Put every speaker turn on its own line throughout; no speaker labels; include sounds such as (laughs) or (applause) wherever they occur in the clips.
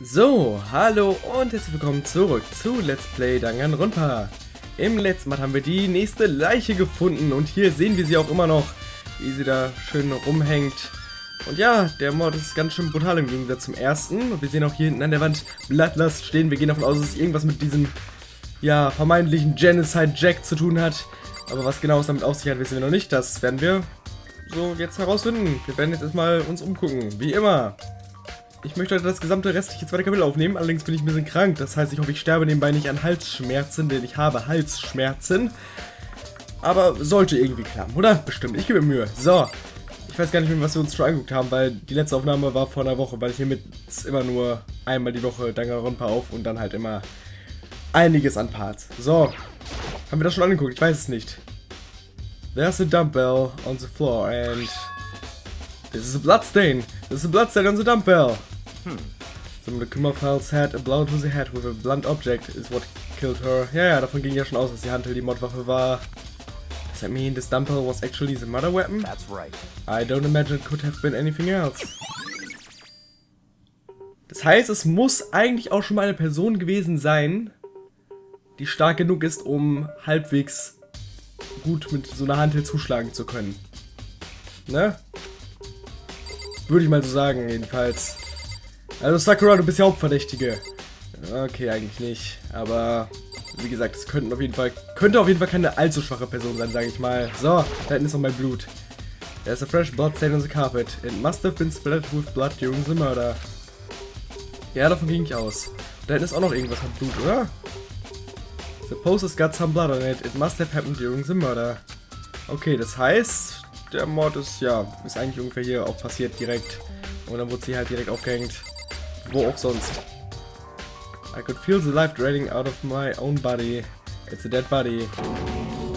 So, hallo und herzlich willkommen zurück zu Let's Play Danganronpa. Im letzten Mal haben wir die nächste Leiche gefunden und hier sehen wir sie auch immer noch, wie sie da schön rumhängt. Und ja, der Mord ist ganz schön brutal im Gegensatz zum ersten. Und wir sehen auch hier hinten an der Wand Bloodlust stehen. Wir gehen davon aus, dass es irgendwas mit diesem, ja, vermeintlichen Genocide Jack zu tun hat. Aber was genau es damit auf sich hat, wissen wir noch nicht. Das werden wir so jetzt herausfinden. Wir werden jetzt erstmal uns umgucken, wie immer. Ich möchte heute das gesamte restliche zweite Kapitel aufnehmen, allerdings bin ich ein bisschen krank. Das heißt, ich hoffe, ich sterbe nebenbei nicht an Halsschmerzen, denn ich habe Halsschmerzen. Aber sollte irgendwie klappen, oder? Bestimmt, ich gebe mir Mühe. So, ich weiß gar nicht mehr, was wir uns schon angeguckt haben, weil die letzte Aufnahme war vor einer Woche, weil ich jetzt immer nur einmal die Woche Danganronpa auf und dann halt immer einiges an Parts. So, haben wir das schon angeguckt? Ich weiß es nicht. There's a dumbbell on the floor and this is a bloodstain. This is a bloodstain on the dumbbell. Hmm. Some of the Kummerfalls had a blow to the head with a blunt object is what killed her. Ja, ja, davon ging ja schon aus, dass die Hantel die Mordwaffe war. Does that mean this dumbbell was actually the murder weapon?
That's right.
I don't imagine it could have been anything else. Das heißt, es muss eigentlich auch schon mal eine Person gewesen sein, die stark genug ist, um halbwegs gut mit so einer Hantel zuschlagen zu können. Ne? Würde ich mal so sagen, jedenfalls. Also Sakura, du bist ja Hauptverdächtige. Okay, eigentlich nicht. Aber wie gesagt, es könnten auf jeden Fall, könnte auf jeden Fall keine allzu schwache Person sein, sage ich mal. So, da hinten ist noch mein Blut. There's a fresh blood stain on the carpet. It must have been splattered with blood during the murder. Ja, davon ging ich aus. Da hinten ist auch noch irgendwas mit Blut, oder? The post has got some blood on it. It must have happened during the murder. Okay, das heißt, der Mord ist, ja, ist eigentlich ungefähr hier auch passiert direkt. Und dann wurde sie halt direkt aufgehängt. Wo auch sonst. I could feel the life draining out of my own body. It's a dead body.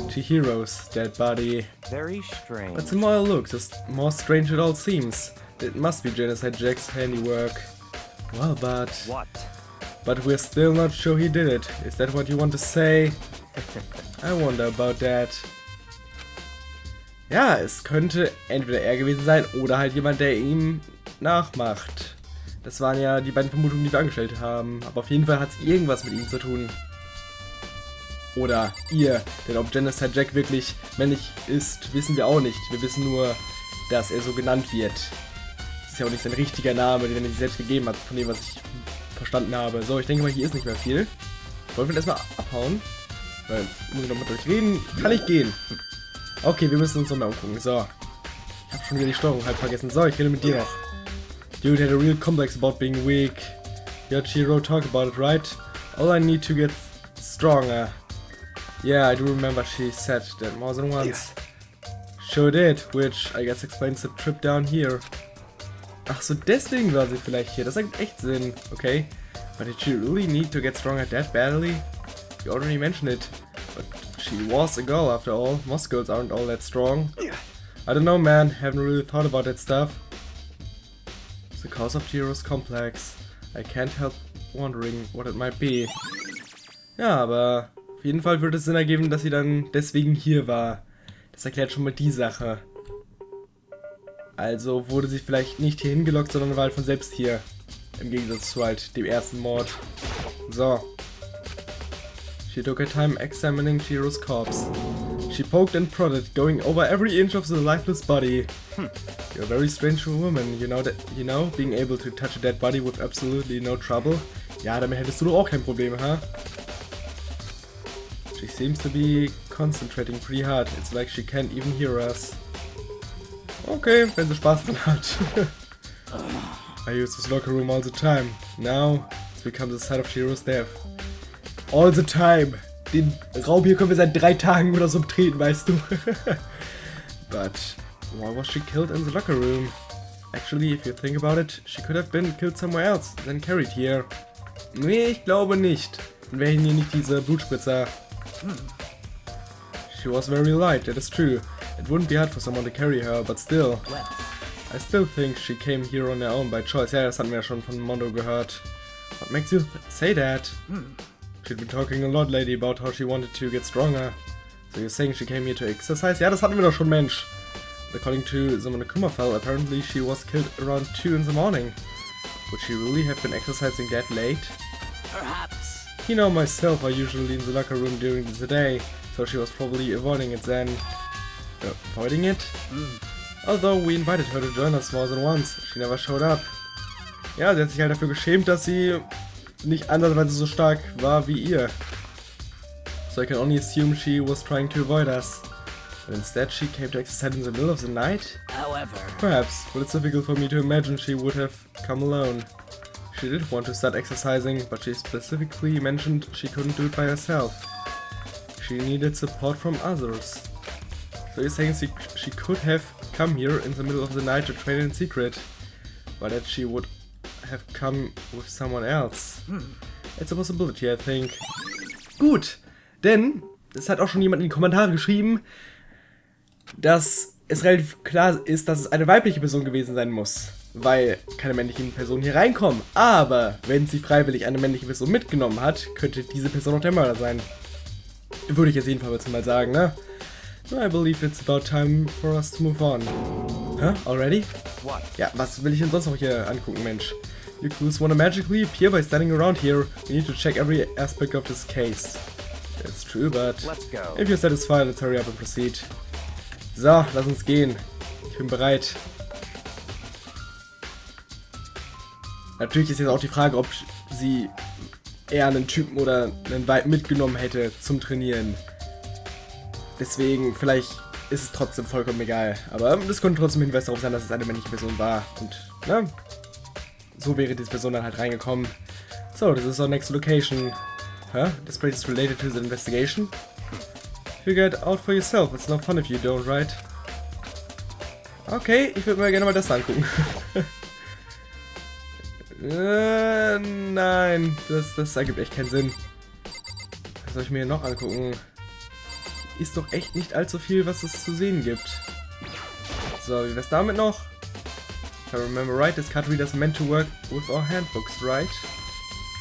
Chihiro's dead body.
Very strange.
But the more I look, the more strange it all seems. It must be Genocide Jack's handiwork. Well, but...
What?
But we're still not sure he did it. Is that what you want to say? (laughs) I wonder about that. Ja, es könnte entweder er gewesen sein oder halt jemand, der ihm nachmacht. Das waren ja die beiden Vermutungen, die wir angestellt haben. Aber auf jeden Fall hat es irgendwas mit ihm zu tun. Oder ihr. Denn ob Genocide Jack wirklich männlich ist, wissen wir auch nicht. Wir wissen nur, dass er so genannt wird. Das ist ja auch nicht sein richtiger Name, den er sich selbst gegeben hat, von dem, was ich verstanden habe. So, ich denke mal, hier ist nicht mehr viel. Wollen wir erstmal abhauen? Weil, muss ich noch mit euch reden? Kann ich gehen? Okay, wir müssen uns nochmal umgucken. So. Ich habe schon wieder die Steuerung halb vergessen. So, ich rede mit dir noch. Dude had a real complex about being weak. Chihiro talk about it, right? All I need to get stronger. Yeah, I do remember she said that more than once. Sure did, which I guess explains the trip down here. Ach so, deswegen war sie vielleicht hier. Das ergibt echt Sinn. Okay. But did she really need to get stronger that badly? You already mentioned it. But she was a girl after all. Most girls aren't all that strong. Yeah. I don't know, man. Haven't really thought about that stuff. The cause of Jiro's complex. I can't help wondering what it might be. Ja, aber auf jeden Fall würde es Sinn ergeben, dass sie dann deswegen hier war. Das erklärt schon mal die Sache. Also wurde sie vielleicht nicht hier hingelockt, sondern war halt von selbst hier. Im Gegensatz zu halt dem ersten Mord. So. She took her time examining Chiro's corpse. She poked and prodded, going over every inch of the lifeless body. You're a very strange woman, you know that you know, being able to touch a dead body with absolutely no trouble. Ja, damit hättest du doch auch kein Problem? Huh? She seems to be concentrating pretty hard. It's like she can't even hear us. Okay, wenn sie Spaß dran hat. (laughs) I use this locker room all the time. Now, it's become the site of Chihiro's death. All the time. Den Raum hier können wir seit drei Tagen oder so betreten, weißt du. (laughs) But, why was she killed in the locker room? Actually, if you think about it, she could have been killed somewhere else, then carried here. Nee, ich glaube nicht. Wären hier nicht diese Blutspritzer. Hmm. She was very light, that is true. It wouldn't be hard for someone to carry her, but still. I still think she came here on her own by choice. Ja, das hatten wir ja schon von Mondo gehört. What makes you say that? Hmm. She'd been talking a lot lately about how she wanted to get stronger. So you're saying she came here to exercise? Ja, das hatten wir doch schon, Mensch. According to Simone Kummerfell, apparently she was killed around 2 in the morning. Would she really have been exercising that late?
Perhaps.
You know myself, I usually in the locker room during the day, so she was probably avoiding it then. Uh, avoiding it? Although we invited her to join us more than once, she never showed up. Ja, sie hat sich halt dafür geschämt, dass sie nicht andersweise so stark war wie ihr. So I can only assume she was trying to avoid us. But instead she came to exercise in the middle of the night?
However,
Perhaps, but it's difficult for me to imagine she would have come alone. She did want to start exercising, but she specifically mentioned she couldn't do it by herself. She needed support from others. So you're saying she, she could have come here in the middle of the night to train in secret, but that she would have come with someone else. Hmm. It's a possibility, I think. Gut, denn es hat auch schon jemand in die Kommentare geschrieben, dass es relativ klar ist, dass es eine weibliche Person gewesen sein muss, weil keine männlichen Personen hier reinkommen. Aber wenn sie freiwillig eine männliche Person mitgenommen hat, könnte diese Person auch der Mörder sein. Würde ich jetzt jedenfalls mal sagen, ne? So, I believe it's about time for us to move on. Huh? Already?
what?
Ja, was will ich denn sonst noch hier angucken, Mensch? You clues wanna magically appear by standing around here. We need to check every aspect of this case. That's true, but... If you're satisfied, let's hurry up and proceed. So, lass uns gehen. Ich bin bereit. Natürlich ist jetzt auch die Frage, ob sie eher einen Typen oder einen Weib mitgenommen hätte zum Trainieren. Deswegen, vielleicht ist es trotzdem vollkommen egal. Aber das könnte trotzdem Hinweis darauf sein, dass es eine männliche Person war. Und, ne? So wäre diese Person dann halt reingekommen. So, this is our next location. Huh? This place is related to the investigation? Figure it out for yourself. It's no fun if you don't, right? Okay, ich würde mir gerne mal das angucken. (laughs) äh, nein, das, das ergibt echt keinen Sinn. Was soll ich mir hier noch angucken? Ist doch echt nicht allzu viel, was es zu sehen gibt. So, wie wär's damit noch? If I remember right, this card reader's meant to work with our handbooks, right?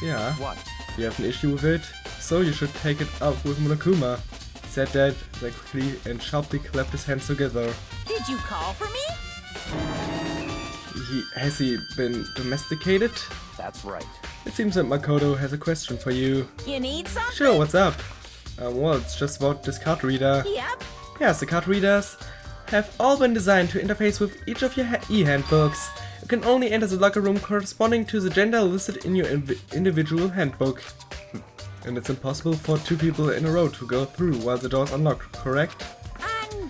Ja.
What?
You have an issue with it? So you should take it up with Monokuma. He said that, then quickly and sharply clapped his hands together.
Did you call for me?
He, has he been domesticated?
That's right.
It seems that Makoto has a question for you.
You need something?
Sure, what's up? Um, well, it's just about this card reader.
Yep.
Yes, the card readers have all been designed to interface with each of your e-handbooks. You can only enter the locker room corresponding to the gender listed in your inv- individual handbook. And it's impossible for two people in a row to go through while the doors unlocked, correct?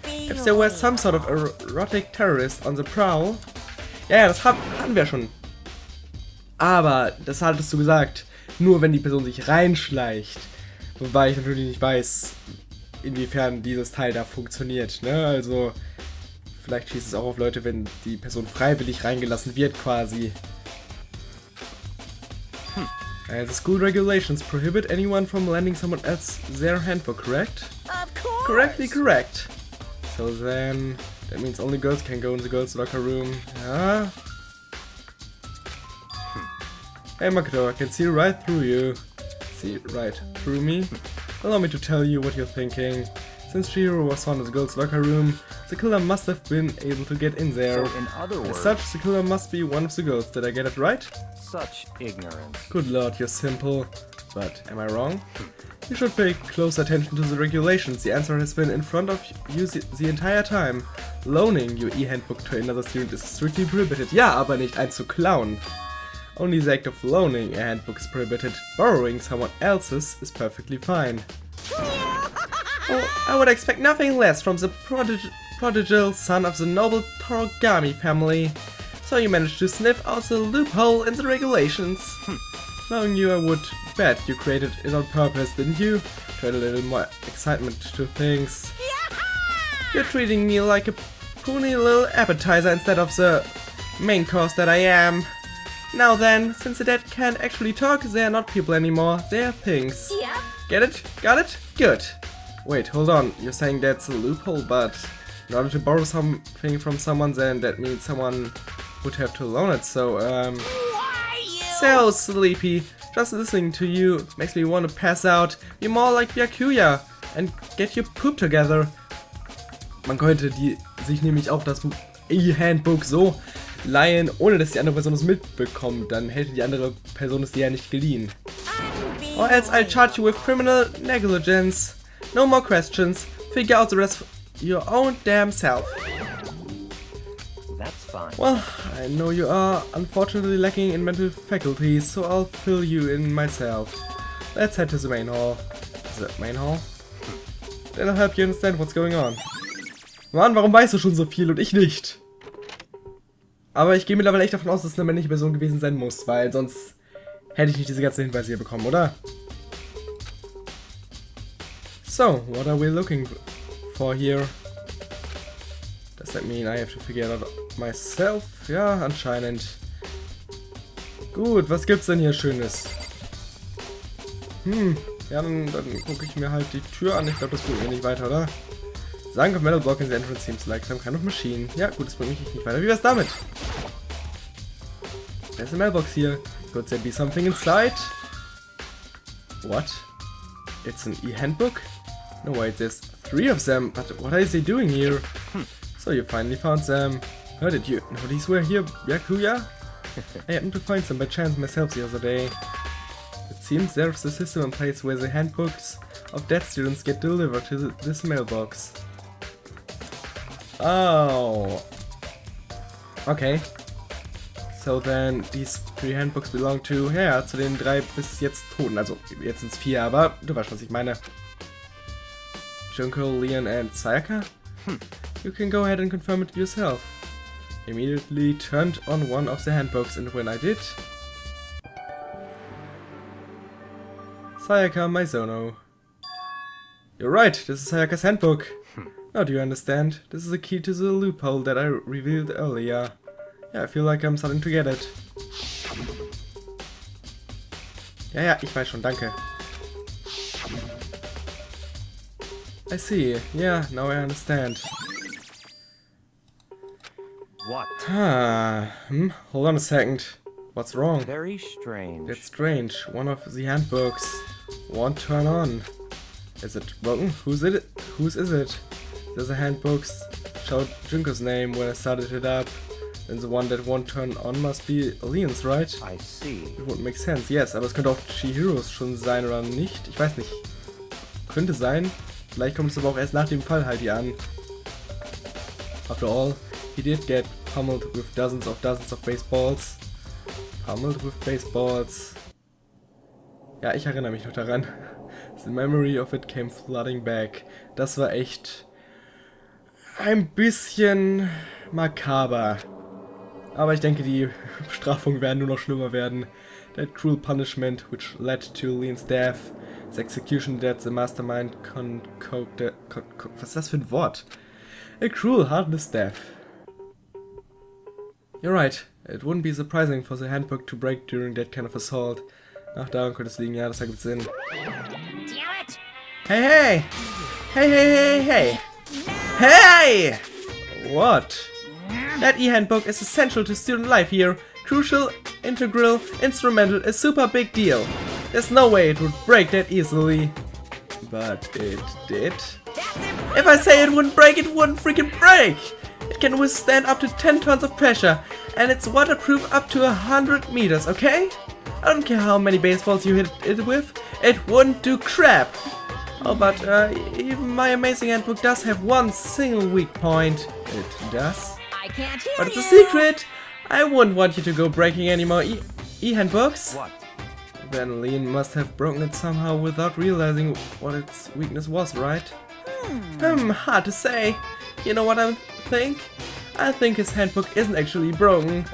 If there were some sort of erotic terrorist on the prowl. Ja, ja, das hatten wir schon. Aber, das hattest du gesagt, nur wenn die Person sich reinschleicht. Wobei ich natürlich nicht weiß, inwiefern dieses Teil da funktioniert. Ne? Also, vielleicht schießt es auch auf Leute, wenn die Person freiwillig reingelassen wird, quasi. Uh, the school regulations prohibit anyone from lending someone else their handbook, correct?
Of course.
Correctly correct. So then, that means only girls can go in the girls' locker room. Yeah. Hey Makoto, I can see right through you. See right through me? Allow me to tell you what you're thinking. Since Chihiro was found in the girls' locker room, the killer must have been able to get in there.
So, in other
As such, the killer must be one of the girls. Did I get it right?
such ignorance.
Good lord, you're simple. But am I wrong? You should pay close attention to the regulations. The answer has been in front of you the, the entire time. Loaning your e-handbook to another student is strictly prohibited. Ja, aber nicht eins zu klauen. Only the act of loaning a handbook is prohibited. Borrowing someone else's is perfectly fine. (laughs) Oh, I would expect nothing less from the prodig prodigal son of the noble Togami family. So you managed to sniff out the loophole in the regulations. Hm. Knowing you, I would bet you created it on purpose, didn't you? To add a little more excitement to things. You're treating me like a puny little appetizer instead of the main course that I am. Now then, since the dead can't actually talk, they're not people anymore, they're things.
Yep.
Get it? Got it? Good. Wait, hold on. You're saying that's a loophole, but in order to borrow something from someone, then that means someone would have to loan it. So, um, so sleepy. Just listening to you makes me want to pass out. Be more like Byakuya and get your poop together. Man könnte die, sich nämlich auch das E-Handbook so leihen, ohne dass die andere Person es mitbekommt. Dann hätte die andere Person es dir ja nicht geliehen. Or else I'll charge you with criminal negligence. No more questions. Figure out the rest your own damn self.
That's fine.
Well, I know you are unfortunately lacking in mental faculties, so I'll fill you in myself. Let's head to the main hall. The main hall? Then I'll help you understand what's going on. Mann, warum weißt du schon so viel und ich nicht? Aber ich gehe mittlerweile echt davon aus, dass es eine männliche Person gewesen sein muss, weil sonst hätte ich nicht diese ganzen Hinweise hier bekommen, oder? So, what are we looking for here? Does that mean I have to figure it out myself? Ja, anscheinend. Gut, was gibt's denn hier Schönes? Hm, ja, dann, dann gucke ich mir halt die Tür an. Ich glaube, das bringt mir nicht weiter, oder? Sang of metal block in the entrance seems like some kind of machine. Ja, gut, das bringt mich nicht weiter. Wie wär's damit? There's a mailbox here. Could there be something inside? What? It's an e-handbook? No wait, there's three of them, but what are they doing here? Hmm. So you finally found them. How did you know these were here, Byakuya? (laughs) I happened to find them by chance myself the other day. It seems there's a system in place where the handbooks of dead students get delivered to th- this mailbox. Oh. Okay. So then these three handbooks belong to, ja, zu den drei bis jetzt Toten. Also jetzt sind es vier, aber du weißt, was ich meine. Junko, Leon, and Sayaka? Hmm. You can go ahead and confirm it yourself. Immediately turned on one of the handbooks, and when I did. Sayaka Maizono. You're right, this is Sayaka's handbook. Hmm. Now do you understand? This is a key to the loophole that I revealed earlier. Yeah, I feel like I'm starting to get it. Ja, ja, ich weiß schon, danke. I see. Yeah, now I understand.
What?
Ah, hmm, hold on a second. What's wrong?
Very strange.
That's strange. One of the handbooks won't turn on. Is it broken? Who's it? Whose is it? There's a handbooks showed Junko's name when I started it up. Then the one that won't turn on must be Leon's, right?
I see.
It would make sense, yes, aber es könnte auch Chihiros schon sein oder nicht. Ich weiß nicht. Könnte sein. Vielleicht kommt es aber auch erst nach dem Fall halt hier an. After all, he did get pummeled with dozens of dozens of baseballs. Pummeled with baseballs. Ja, ich erinnere mich noch daran. The memory of it came flooding back. Das war echt ein bisschen makaber. Aber ich denke, die Bestrafungen werden nur noch schlimmer werden. That cruel punishment which led to Leon's death, the execution that the mastermind concocted. Con con was ist das für ein Wort? A cruel, heartless death. You're right. It wouldn't be surprising for the handbook to break during that kind of assault. Ach, daran könnte es liegen, ja, das ergibt Sinn. Hey, hey! Hey, hey, hey, hey! Hey! What? That e-handbook is essential to student life here. Crucial, integral, instrumental, a super big deal. There's no way it would break that easily. But it did. If I say it wouldn't break, it wouldn't freaking break! It can withstand up to 10 tons of pressure, and it's waterproof up to 100 meters, okay? I don't care how many baseballs you hit it with, it wouldn't do crap! Oh, but uh, even my amazing handbook does have one single weak point. It does?
I can't hear
But it's a
you.
secret! I wouldn't want you to go breaking any more e- e-handbooks.
What?
Then Leon must have broken it somehow without realizing what its weakness was, right? Hmm, hard to say. You know what I think? I think his handbook isn't actually broken.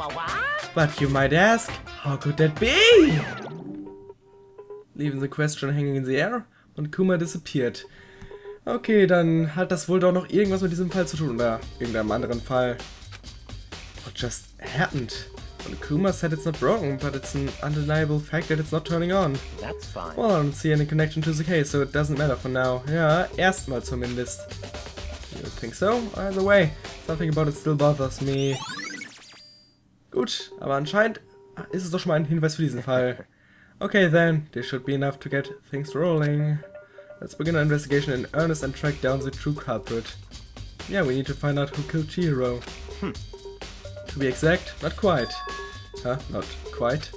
But you might ask, how could that be? Leaving the question hanging in the air, und Kuma disappeared. Okay, dann hat das wohl doch noch irgendwas mit diesem Fall zu tun oder irgendeinem anderen Fall. What just happened? And Kuma said it's not broken, but it's an undeniable fact that it's not turning on.
That's fine.
Well, I don't see any connection to the case, so it doesn't matter for now. Ja, erstmal zumindest. You think so? Either way, something about it still bothers me. Gut, aber anscheinend ist es doch schon mal ein Hinweis für diesen Fall. (laughs) Okay then, this should be enough to get things rolling. Let's begin our investigation in earnest and track down the true culprit. Yeah, we need to find out who killed Chihiro. To To be exact, not quite. Huh? Not quite.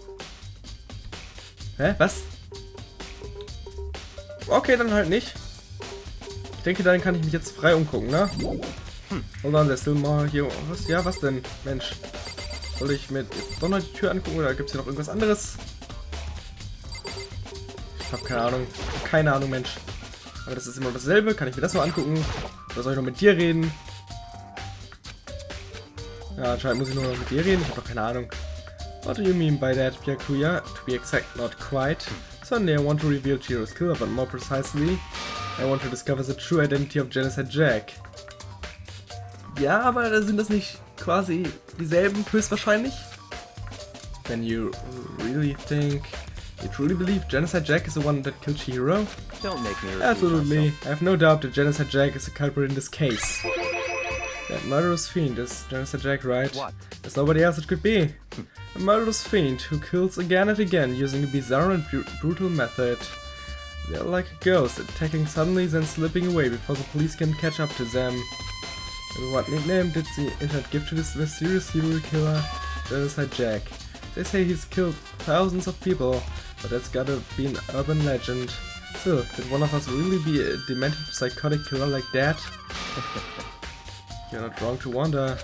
Hä? Was? Okay, dann halt nicht. Ich denke, dann kann ich mich jetzt frei umgucken, ne? Hm. Hold on, there's still more here. Was? Ja, was denn? Mensch. Soll ich mir jetzt doch noch die Tür angucken oder gibt es hier noch irgendwas anderes? Ich habe keine Ahnung. Keine Ahnung, Mensch. Aber das ist immer dasselbe. Kann ich mir das noch angucken? Oder soll ich noch mit dir reden? Ja, anscheinend muss ich nur noch mit dir reden. Ich habe doch keine Ahnung. What do you mean by that, Byakuya? To be exact, not quite. Suddenly I want to reveal Chihiro's killer, but more precisely, I want to discover the true identity of Genocide Jack. Ja, aber sind das nicht quasi dieselben höchstwahrscheinlich? Then you really think... You truly believe Genocide Jack is the one that killed Chihiro?
Don't make me
Absolutely.
myself.
I have no doubt that Genocide Jack is the culprit in this case. That murderous fiend is Genocide Jack, right?
What?
There's nobody else it could be. A murderous fiend who kills again and again using a bizarre and bru- brutal method. They're like a ghost, attacking suddenly then slipping away before the police can catch up to them. And what nickname did the internet give to this mysterious serial killer? Genocide Jack. They say he's killed thousands of people, but that's gotta be an urban legend. Still, could one of us really be a demented psychotic killer like that? (laughs) You're not wrong to wonder,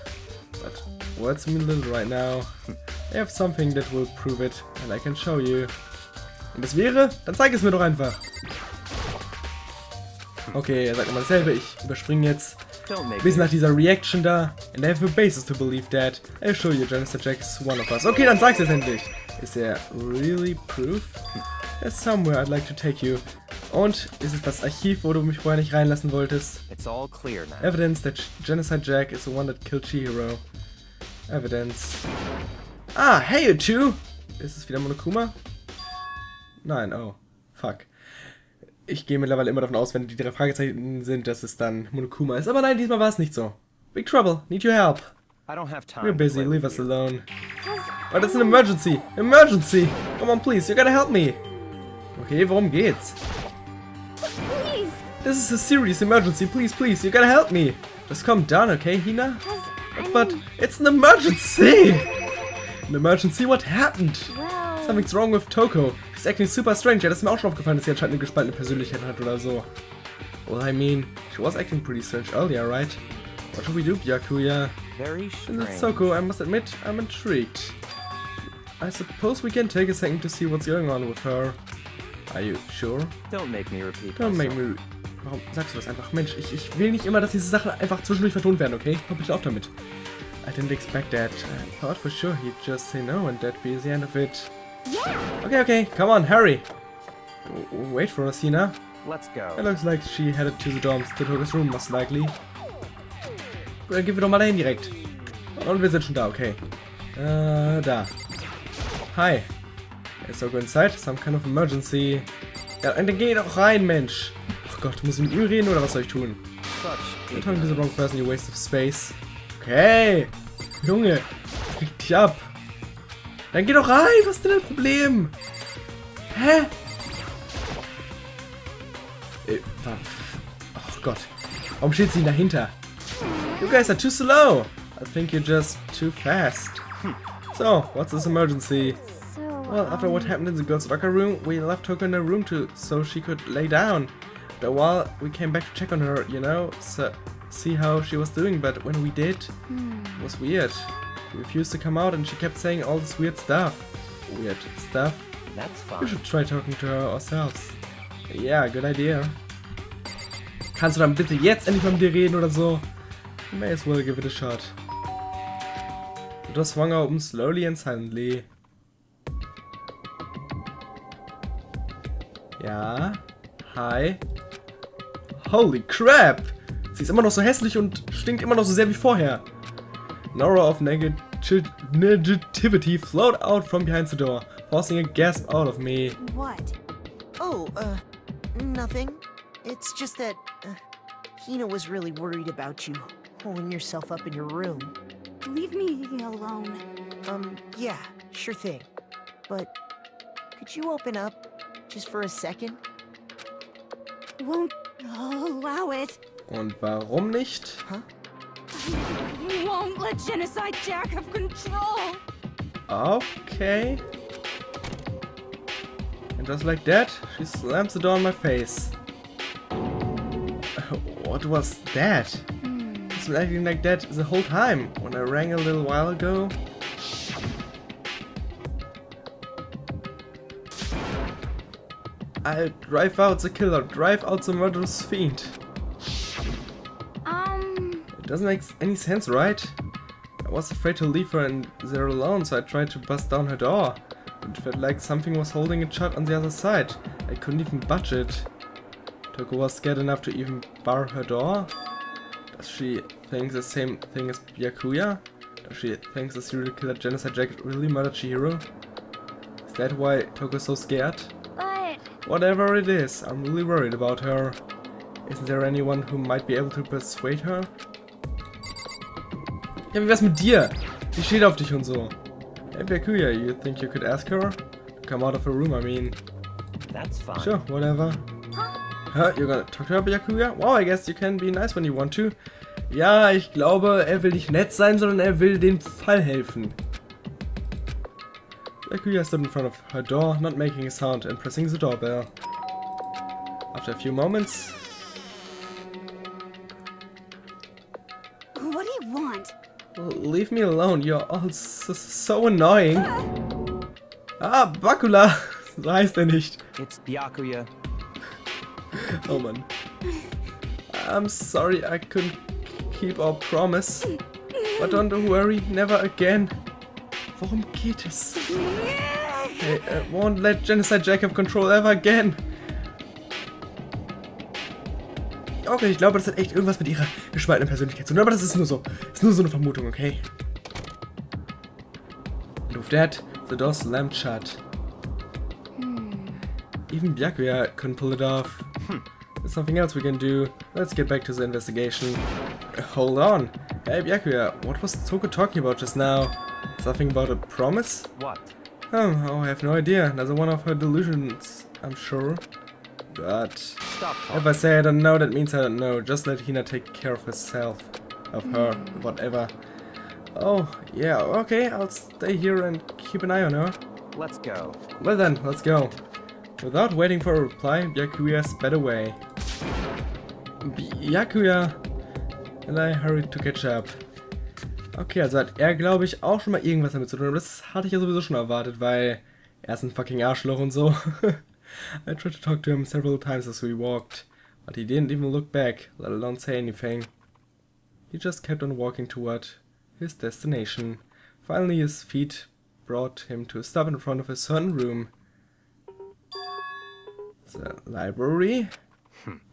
but words mean little right now. (laughs) I have something that will prove it, and I can show you. Und das wäre? Dann zeig es mir doch einfach. Okay, er sagt immer dasselbe, ich überspringe jetzt.
Don't make
Bis nach dieser Reaction da. And I have a basis to believe that. I'll show you Genocide Jack is one of us. Okay, dann sag's jetzt endlich. Is there really proof? There's somewhere I'd like to take you. Und ist es das Archiv, wo du mich vorher nicht reinlassen wolltest?
It's all clear now.
Evidence that Genocide Jack is the one that killed Chihiro. Evidence. Ah, hey you two! Ist es wieder Monokuma? Nein, oh. Fuck. Ich gehe mittlerweile immer davon aus, wenn die drei Fragezeichen sind, dass es dann Monokuma ist. Aber nein, diesmal war es nicht so. Big trouble, need your help.
I don't have time.
We're busy, leave us alone. But it's an emergency! Emergency! Come on, please, you gotta help me! Okay, worum geht's?
Please!
This is a serious emergency, please, please, you gotta help me! Just calm down, okay, Hina?
Has
But
mean,
it's an emergency! An emergency? What happened?
well,
Something's wrong with Toko. She's acting super strange. Ja, das ist mir auch schon aufgefallen, dass sie anscheinend eine gespaltene Persönlichkeit hat oder so. Well, I mean, she was acting pretty strange earlier, right? What should we do, Byakuya?
Very
And
strange.
it's Toko, I must admit, I'm intrigued. I suppose we can take a second to see what's going on with her. Are you sure?
Don't make me repeat
Don't make me... Warum sagst du das einfach? Mensch, ich, ich will nicht immer, dass diese Sachen einfach zwischendurch vertont werden, okay? Hör bitte auf damit. I didn't expect that. I thought for sure he'd just say no and that'd be the end of it.
yeah!
Okay, okay, come on, hurry. Wait for us, Hina.
Let's
It
go.
looks like she headed to the dorms, to Toko's room, most likely. Dann gehen wir doch mal dahin direkt. Und wir sind schon da, okay. Äh, da. Hi. Is Toko inside? Some kind of emergency. Ja, dann geh doch rein, Mensch. Ach Gott, muss ich mit ihm reden oder was soll ich tun?
Such
You're talking to wrong person, you waste of space. Okay. Junge, krieg dich ab. Dann geh doch rein, was ist denn dein Problem? Hä? Äh, Oh Gott. Warum steht sie dahinter? You guys are too slow. I think you're just too fast. So, what's this emergency? Well, after what
um,
happened in the girls' locker room, we left Toko in her room to so she could lay down. After a while, we came back to check on her, you know, so see how she was doing. But when we did, it was weird. She refused to come out, and she kept saying all this weird stuff. Weird stuff.
That's
We should try talking to her ourselves. Yeah, good idea. Kannst du dann bitte jetzt endlich mal mit dir reden oder so? You may as well give it a shot. The door swung open slowly and silently. Ja. Hi. Holy crap! Sie ist immer noch so hässlich und stinkt immer noch so sehr wie vorher. An aura of negativity flowed out from behind the door, forcing a gasp out of me.
what?
Oh, uh, nothing. It's just that uh, Hina was really worried about you, holding yourself up in your room.
Leave me alone.
Um, yeah, sure thing. But could you open up just for a second?
Won't oh, allow it.
Und warum nicht?
Huh?
You won't let Genocide Jack have control.
Okay. And just like that, she slams the door in my face. What was that? Hmm. It's been acting like that the whole time. When I rang a little while ago. I'll drive out the killer, drive out the murderous fiend.
Um,
It doesn't make any sense, right? I was afraid to leave her in there alone, so I tried to bust down her door. It felt like something was holding it shut on the other side. I couldn't even budge it. Toko was scared enough to even bar her door? Does she think the same thing as Byakuya? Does she think the serial killer Genocide Jack really murdered Chihiro? Is that why Toko's so scared? Whatever it is, I'm really worried about her. Isn't there anyone who might be able to persuade her? Ja, wie wär's mit dir? Die steht auf dich und so. Hey, Byakuya, you think you could ask her? To come out of her room, I mean.
That's fine.
Sure, whatever. Huh, you're gonna talk to her, Byakuya? Wow, I guess you can be nice when you want to. Ja, ich glaube, er will nicht nett sein, sondern er will dem Fall helfen. Byakuya stood in front of her door, not making a sound, and pressing the doorbell. After a few moments,
what do you want?
leave me alone, you're all so, so annoying. Ah, Bakula! So heißt er nicht.
It's Byakuya.
Oh Mann. I'm sorry I couldn't keep our promise. But don't worry, never again. Worum geht es? I uh, won't let Genocide Jack have control ever again. Okay, ich glaube, das hat echt irgendwas mit ihrer gespaltenen Persönlichkeit zu tun. Aber das ist nur so. Ist nur so eine Vermutung, okay? And with that, the door slammed shut. Even Byakuya couldn't pull it off. There's something else we can do. Let's get back to the investigation. Hold on. Hey Byakuya, what was Toko talking about just now? Something about a promise?
What?
Oh, oh, I have no idea. Another one of her delusions, I'm sure. But
Stop
if. I say I don't know, that means I don't know. Just let Hina take care of herself. Of her, hmm. whatever. Oh, yeah, okay, I'll stay here and keep an eye on her.
Let's go.
Well then, let's go. Without waiting for a reply, Byakuya sped away. Byakuya! And I hurried to catch up. Okay, also hat er, glaube ich, auch schon mal irgendwas damit zu tun, aber das hatte ich ja sowieso schon erwartet, weil er ist ein fucking Arschloch und so. (laughs) I tried to talk to him several times as we walked, but he didn't even look back, let alone say anything. He just kept on walking toward his destination. Finally, his feet brought him to a stop in front of his certain room. The library?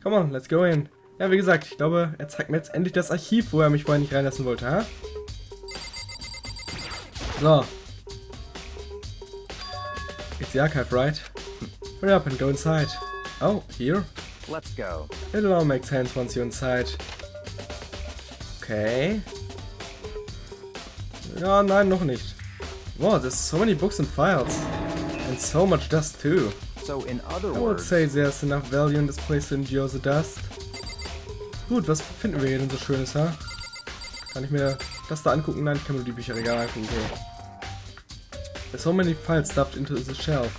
Come on, let's go in. Ja, wie gesagt, ich glaube, er zeigt mir jetzt endlich das Archiv, wo er mich vorher nicht reinlassen wollte, ha? So. It's the archive, right? Hurry up and go inside. Oh, here?
Let's go.
It all makes sense once you're inside. Okay. Ja, nein, noch nicht. Wow, there's so many books and files. And so much dust too.
So, in other
I would
words,
say there's enough value in this place to endure the dust. Gut, was finden wir hier denn so Schönes, ha? Kann ich mir angucken? Nein, ich kann die Bücherregal angucken, okay. There's so many files stuffed into the shelf.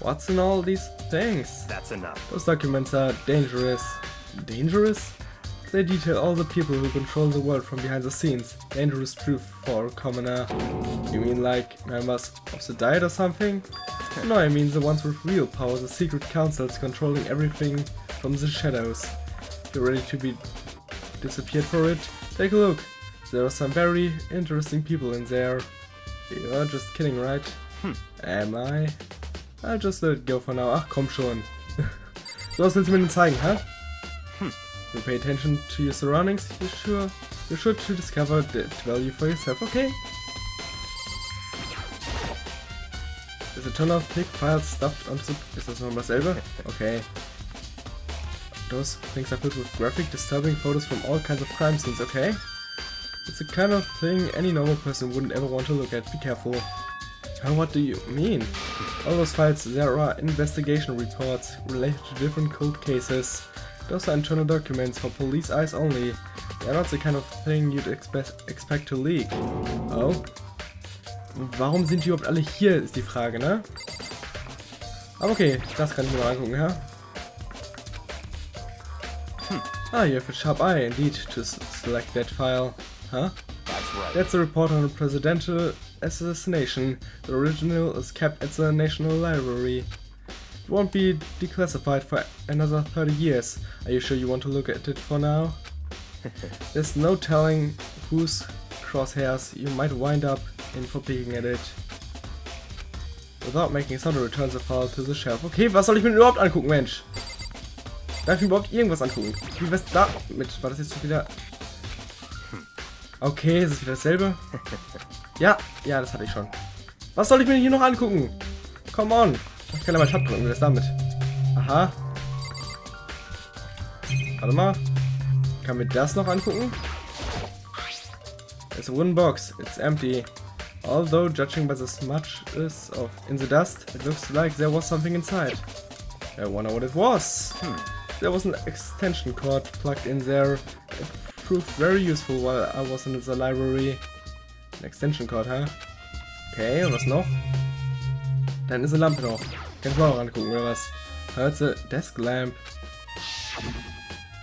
What's in all these things?
that's enough.
Those documents are dangerous. Dangerous? They detail all the people who control the world from behind the scenes. Dangerous truth for a commoner. You mean like members of the Diet or something? No, I mean the ones with real power, the secret councils controlling everything from the shadows. You ready to be disappeared for it? Take a look. There are some very interesting people in there. You're just kidding, right? Hmm. Am I? I'll just let it go for now. Ach, komm schon. (laughs) so, was willst du mir denn zeigen, hä? Hm. You pay attention to your surroundings, you sure you're sure to discover the value for yourself, okay? There's a ton of thick files stuffed onto the... Ist das nochmal dasselbe? (laughs) Okay. Those things are filled with graphic, disturbing photos from all kinds of crime scenes, okay? It's the kind of thing any normal person wouldn't ever want to look at, be careful. What do you mean? All those files, there are investigation reports related to different cold cases. Those are internal documents for police eyes only. They're not the kind of thing you'd expect, expect to leak. Oh. Warum sind die überhaupt alle hier, ist die Frage, ne? Aber okay, das kann ich mir mal angucken, ja? Ah, you have a sharp eye indeed to select that file. Huh?
That's right.
That's a report on a presidential assassination. The original is kept at the National Library. It won't be declassified for another 30 years. Are you sure you want to look at it for now? (laughs) There's no telling whose crosshairs you might wind up in for peeking at it. Without making a sound, returns the file to the shelf. Okay, was soll ich mir überhaupt angucken, Mensch? Darf ich mir überhaupt irgendwas angucken? Wie wär's damit? War das jetzt wieder... Okay, ist es wieder dasselbe? Ja, ja, das hatte ich schon. Was soll ich mir hier noch angucken? Come on. Ich kann ja mal Tab drücken, wie wär's damit? Aha. Warte mal. Kann mir das noch angucken? It's a wooden box. It's empty. Although, judging by the smudges of in the dust, it looks like there was something inside. I wonder what it was. There was an extension cord plugged in there. Proved very useful while I was in the library. Ein Extension Cord, hä? Okay, und was noch? Dann ist eine Lampe noch. Kann ich mal noch angucken, oder was? Hört sie? Desk Lamp.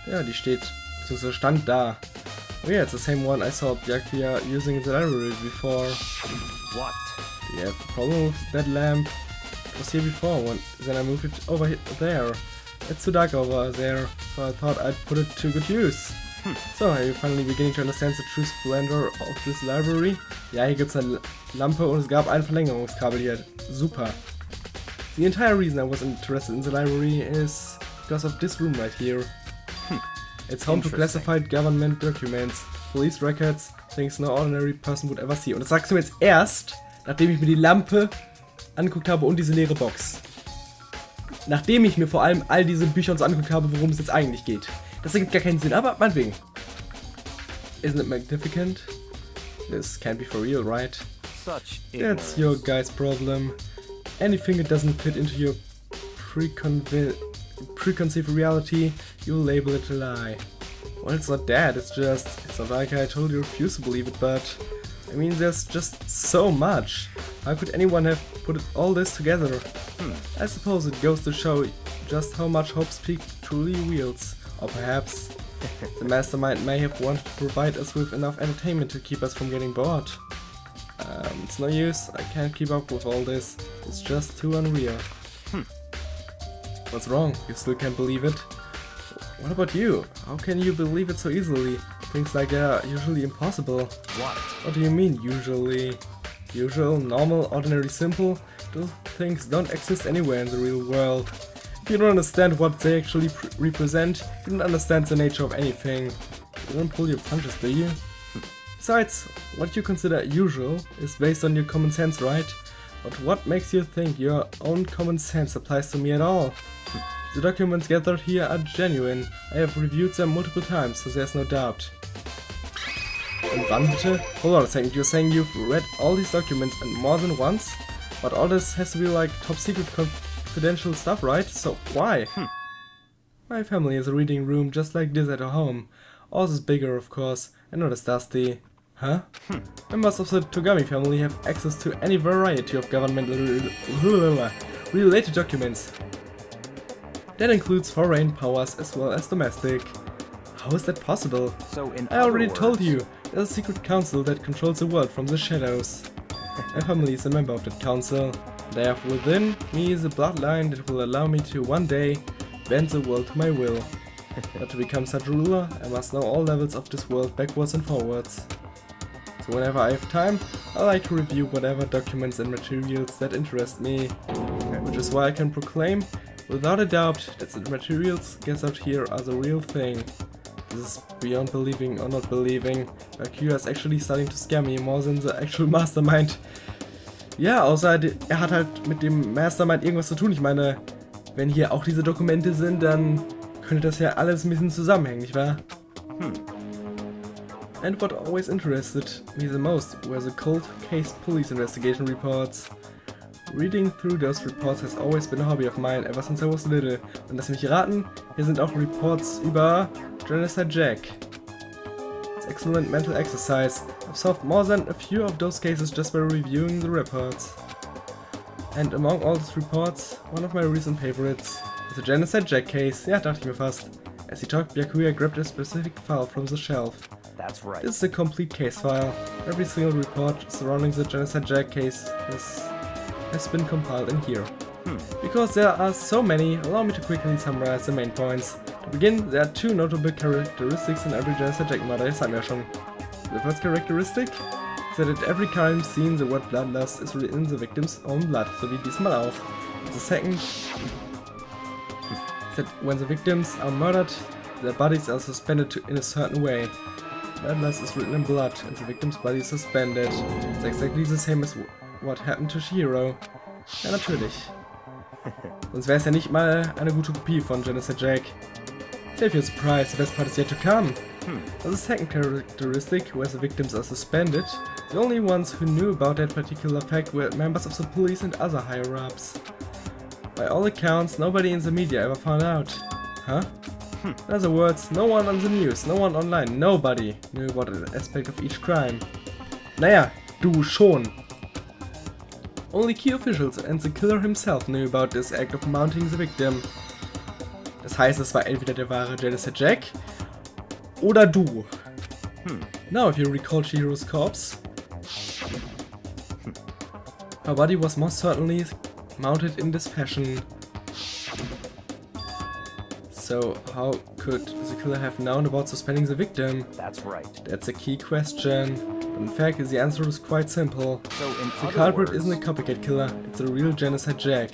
Ja, die steht, beziehungsweise stand da. Oh yeah, it's the same one I saw Byakuya using in the library before.
What?
Do you have a problem with that lamp? It was here before, when, then I moved it over he- there. It's too dark over there, so I thought I'd put it to good use. So, are you finally beginning to understand the true splendor of this library? Ja, hier gibt's eine Lampe und es gab ein Verlängerungskabel hier. Super. The entire reason I was interested in the library is because of this room right here. It's home to classified government documents, police records, things no ordinary person would ever see. Und das sagst du mir jetzt erst, nachdem ich mir die Lampe angeguckt habe und diese leere Box. Nachdem ich mir vor allem all diese Bücher und so angeguckt habe, worum es jetzt eigentlich geht. Das ergibt gar keinen Sinn, aber meinetwegen. Isn't it magnificent? This can't be for real, right?
Such
That's your guy's problem. Anything that doesn't fit into your preconve- preconceived reality, you'll label it a lie. Well, it's not that, it's just, it's not like I totally refuse to believe it, but I mean, there's just so much. How could anyone have put all this together? Hmm. I suppose it goes to show just how much Hope's Peak truly wields. Or perhaps the mastermind may have wanted to provide us with enough entertainment to keep us from getting bored. Um, it's no use, I can't keep up with all this. It's just too unreal. What's wrong? You still can't believe it? What about you? How can you believe it so easily? Things like that are usually impossible.
What?
What do you mean, usually? Usual, normal, ordinary, simple? Those things don't exist anywhere in the real world. You don't understand what they actually pr- represent, you don't understand the nature of anything. You don't pull your punches, do you? Besides, what you consider usual is based on your common sense, right? But what makes you think your own common sense applies to me at all? The documents gathered here are genuine. I have reviewed them multiple times, so there's no doubt. And wann bitte? Hold on a second, you're saying you've read all these documents and more than once? But all this has to be like top secret confidential stuff, right? So why? Hmm. My family has a reading room just like this at a home. Ours is bigger, of course, and not as dusty. Huh? Hmm. Members of the Togami family have access to any variety of governmental related documents. That includes foreign powers as well as domestic. How is that possible?
So in
I already
other
told you, there's a secret council that controls the world from the shadows. (laughs) My family is a member of that council, have within me the bloodline that will allow me to one day bend the world to my will. (laughs) but to become such a ruler, I must know all levels of this world backwards and forwards. So whenever I have time, I like to review whatever documents and materials that interest me, which is why I can proclaim, without a doubt, that the materials gathered here are the real thing. This is beyond believing or not believing. Byakuya is actually starting to scare me more than the actual (laughs) Mastermind. Ja, außer er hat halt mit dem Mastermind irgendwas zu tun. Ich meine, wenn hier auch diese Dokumente sind, dann könnte das ja alles ein bisschen zusammenhängen, nicht wahr? And what always interested me the most were the cold case police investigation reports. Reading through those reports has always been a hobby of mine ever since I was little. Und lass mich raten, hier sind auch Reports über Genocide Jack. Excellent mental exercise. I've solved more than a few of those cases just by reviewing the reports. And among all these reports, one of my recent favorites is the Genocide Jack case. Yeah, dachte ich mir fast. As he talked, Byakuya grabbed a specific file from the shelf.
That's right.
This is a complete case file. Every single report surrounding the Genocide Jack case has, has been compiled in here. Hmm. Because there are so many, allow me to quickly summarize the main points. Begin, there are two notable characteristics in every Genocide Jack murder, das hatten wir ja schon. The first characteristic is that at every crime scene the word bloodlust is written in the victim's own blood, so wie diesmal auch. The second is that when the victims are murdered, their bodies are suspended to, in a certain way. Bloodlust is written in blood, and the victim's body is suspended. It's exactly the same as what happened to Shihiro. Ja, natürlich. (laughs) Sonst wäre es ja nicht mal eine gute Kopie von Genocide Jack. Save your surprise, the best part is yet to come. Hmm. As a second characteristic, where the victims are suspended, the only ones who knew about that particular fact were members of the police and other higher-ups. By all accounts, nobody in the media ever found out. Huh? Hmm. In other words, no one on the news, no one online, nobody knew about an aspect of each crime. Naja, du schon. Only key officials and the killer himself knew about this act of mounting the victim. Das heißt, es war entweder der wahre Genocide Jack oder du. Hm. Now, if you recall Chihiro's corpse, her body was most certainly mounted in this fashion. So, how could the killer have known about suspending the victim?
That's right.
That's a key question. But in fact, the answer is quite simple.
So in
The culprit
words,
isn't a copycat killer, it's a real Genocide Jack.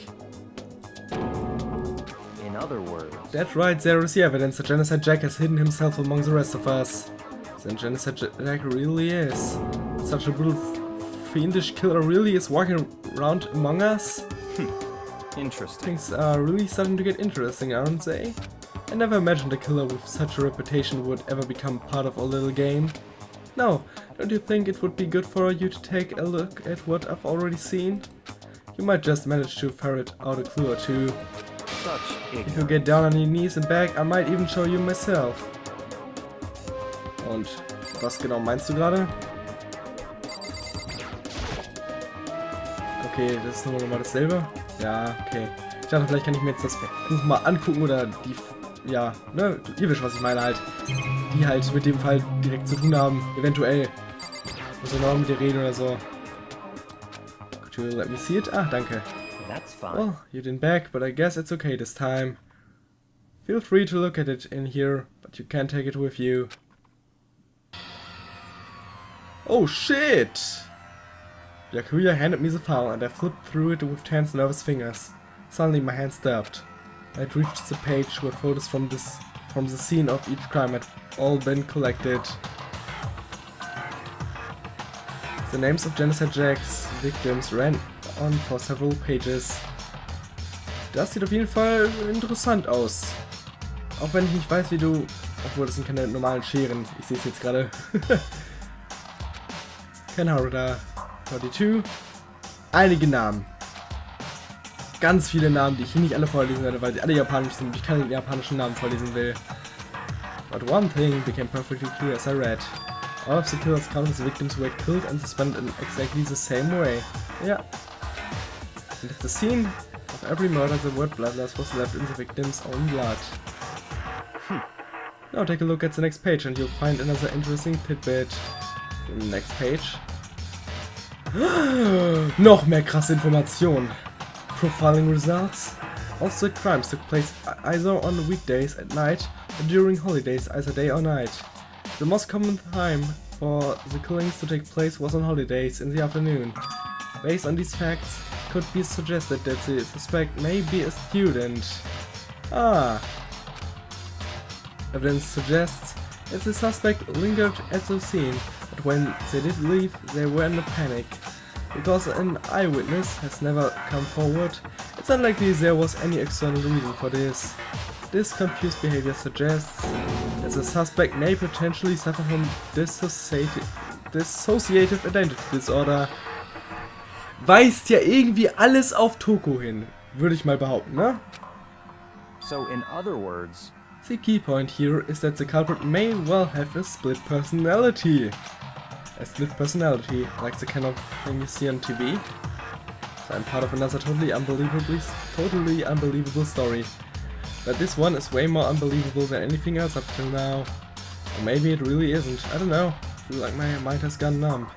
That's right, there is the evidence that Genocide Jack has hidden himself among the rest of us. Then Genocide Jack really is. Such a brutal, fiendish killer really is walking around among us? Hmm.
interesting.
Things are really starting to get interesting, aren't they? I never imagined a killer with such a reputation would ever become part of our little game. Now, don't you think it would be good for you to take a look at what I've already seen? You might just manage to ferret out a clue or two. If you get down on your knees and back, I might even show you myself. Und was genau meinst du gerade? Okay, das ist nochmal dasselbe. Ja, okay. Ich dachte, vielleicht kann ich mir jetzt das Buch mal angucken oder die, ja, ne, ihr wisst, was ich meine halt. Die halt mit dem Fall direkt zu tun haben, eventuell. Ich noch mit dir reden oder so. Could you let me see it? Ah, danke.
That's fine.
Well, you didn't back, but I guess it's okay this time. Feel free to look at it in here, but you can't take it with you. Oh shit! Byakuya handed me the file and I flipped through it with tense, nervous fingers. Suddenly my hand stopped. I'd reached the page where photos from this from the scene of each crime had all been collected. The names of Genocide Jack's victims ran on for several pages. Das sieht auf jeden Fall interessant aus. Auch wenn ich nicht weiß, wie du... Obwohl, das sind keine normalen Scheren. Ich sehe es jetzt gerade. Ken Haruda, 42. Einige Namen. Ganz viele Namen, die ich hier nicht alle vorlesen werde, weil sie alle japanisch sind und ich keine japanischen Namen vorlesen will. But one thing became perfectly clear as I read. All of the killers counted the victims were killed and suspended in exactly the same way. Yeah. And at the scene of every murder, the word bloodlust was left in the victim's own blood. Hmm. Now take a look at the next page and you'll find another interesting tidbit. The next page. (gasps) Noch mehr krasse Informationen. Profiling results. Also, crimes took place either on weekdays at night or during holidays, either day or night. The most common time for the killings to take place was on holidays in the afternoon. Based on these facts, could be suggested that the suspect may be a student. Ah. Evidence suggests that the suspect lingered at the scene, but when they did leave, they were in a panic. Because an eyewitness has never come forward, it's unlikely there was any external reason for this. This confused behavior suggests that the suspect may potentially suffer from dissociative, identity disorder. Weist ja irgendwie alles auf Toko hin. Würde ich mal behaupten, ne?
So, in other words,
The key point here is that the culprit may well have a split personality. A split personality, like the kind of thing you see on TV. So I'm part of another totally unbelievably, totally unbelievable story. But this one is way more unbelievable than anything else up till now. Or maybe it really isn't. I don't know. I feel like my mind has gone numb.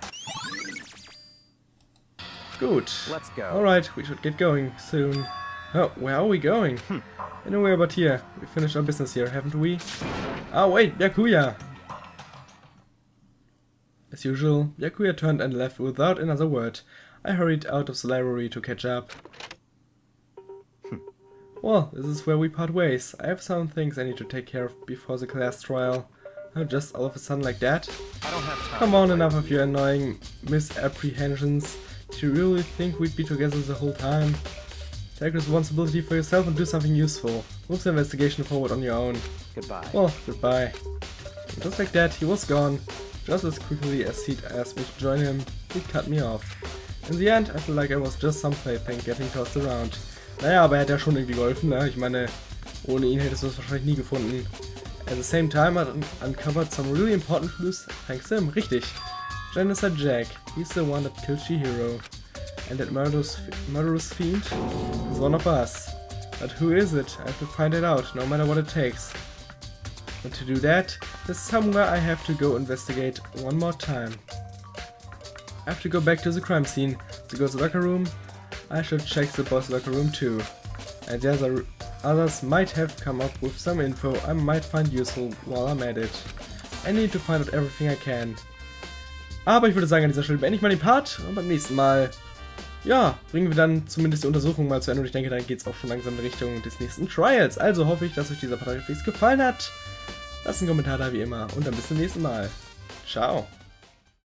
Good.
let's go.
Alright, we should get going soon. Oh, where are we going? Anywhere but here. We finished our business here, haven't we? Ah, wait, Byakuya! As usual, Byakuya turned and left without another word. I hurried out of the library to catch up. well, this is where we part ways. I have some things I need to take care of before the class trial. Oh, just all of a sudden like that?
I don't have time.
Come on, enough of your annoying misapprehensions. Did you really think we'd be together the whole time? Take responsibility for yourself and do something useful. Move the investigation forward on your own.
Goodbye.
Well, goodbye. And just like that, he was gone. Just as quickly as he'd asked me to join him, he cut me off. In the end, I feel like I was just some plaything getting tossed around. Naja, aber er hat ja schon irgendwie geholfen, ne? Ich meine, ohne ihn hättest du es wahrscheinlich nie gefunden. At the same time, I un uncovered some really important clues thanks to him. Richtig. Genocide Jack. He's the one that killed Chihiro. And that murderous, murderous fiend is one of us. But who is it? I have to find it out, no matter what it takes. And to do that, there's somewhere I have to go investigate one more time. I have to go back to the crime scene, to go to the locker room. I should check the boss locker room too. And the other others might have come up with some info I might find useful while I'm at it. I need to find out everything I can. Aber ich würde sagen, an dieser Stelle beende ich mal den Part und beim nächsten Mal, ja, bringen wir dann zumindest die Untersuchung mal zu Ende und ich denke, dann geht es auch schon langsam in Richtung des nächsten Trials. Also hoffe ich, dass euch dieser Part gefallen hat. Lasst einen Kommentar da wie immer und dann bis zum nächsten Mal. Ciao.